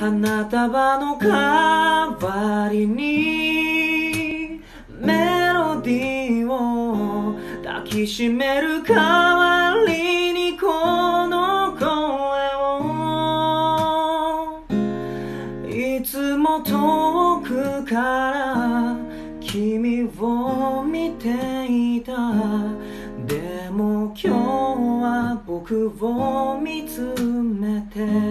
花束の代わりにメロディーを抱きしめる代わりにこの声を。いつも遠くから君を見ていた。でも今日は僕を見つめて。